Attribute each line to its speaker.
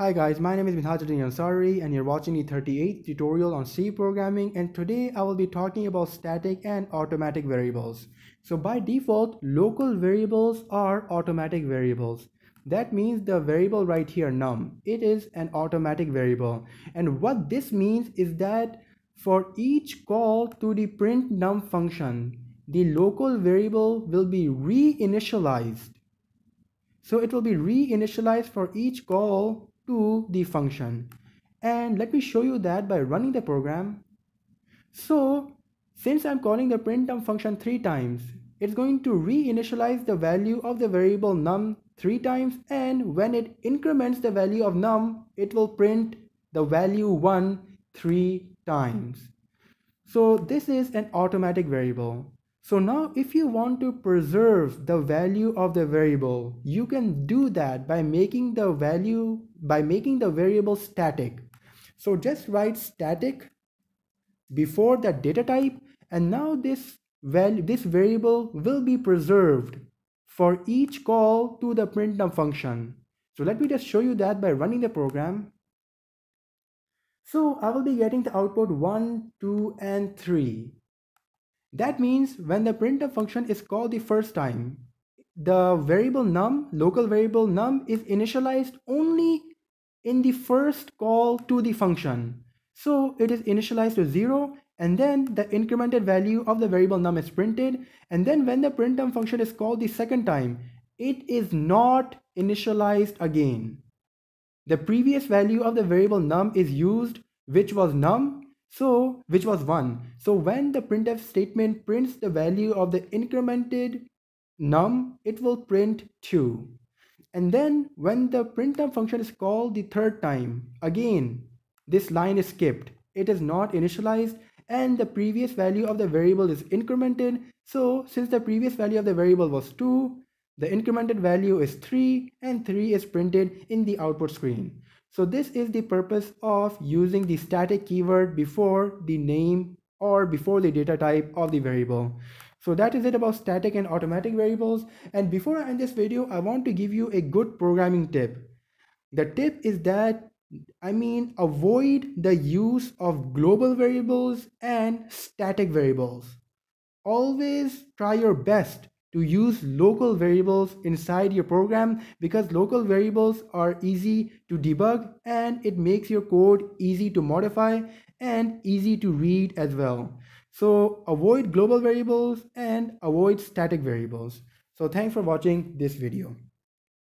Speaker 1: Hi guys, my name is Minhajuddin Ansari and you're watching the 38th tutorial on C programming and today I will be talking about static and automatic variables. So by default, local variables are automatic variables. That means the variable right here num, it is an automatic variable. And what this means is that for each call to the print num function, the local variable will be reinitialized. So it will be reinitialized for each call to the function. And let me show you that by running the program. So since I'm calling the printnum function three times, it's going to reinitialize the value of the variable num three times and when it increments the value of num, it will print the value 1 three times. So this is an automatic variable. So now if you want to preserve the value of the variable, you can do that by making the value, by making the variable static. So just write static before the data type and now this value, this variable will be preserved for each call to the printnum function. So let me just show you that by running the program. So I will be getting the output 1, 2 and 3. That means when the printf function is called the first time, the variable num, local variable num is initialized only in the first call to the function. So it is initialized to zero and then the incremented value of the variable num is printed. And then when the printf function is called the second time, it is not initialized again. The previous value of the variable num is used, which was num, so, which was 1. So when the printf statement prints the value of the incremented num, it will print 2. And then when the printf function is called the third time, again, this line is skipped. It is not initialized and the previous value of the variable is incremented. So since the previous value of the variable was 2, the incremented value is 3 and 3 is printed in the output screen. So this is the purpose of using the static keyword before the name or before the data type of the variable. So that is it about static and automatic variables. And before I end this video, I want to give you a good programming tip. The tip is that, I mean, avoid the use of global variables and static variables. Always try your best to use local variables inside your program because local variables are easy to debug and it makes your code easy to modify and easy to read as well. So avoid global variables and avoid static variables. So thanks for watching this video.